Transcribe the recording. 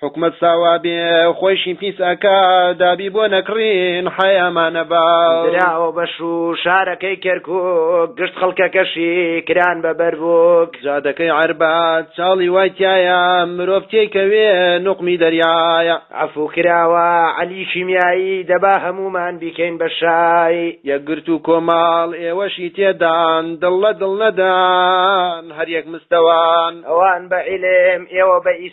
حکومەت ساوا بێ خۆیشی پیس ئەکا دابی بۆ نەکڕین حەیامانە با. دراوە بە شو شارەکەی کەرکوک گشت خەڵکەکەشی کران بە بەربوک. جادەکەی عەربات چاڵی وای تیایە مرۆڤ تێی کەوێ نوقمی دەریایە. عەفو کراوە عەلی کیمیایی دەبا هەموومان بیکەین بە شای. یەکگرتوو کۆمەڵ ئێوەشی تێدان دڵ لە دڵ نەدان هەر یەک مستەوان. ئەوان بە عیلم ئێوە بە.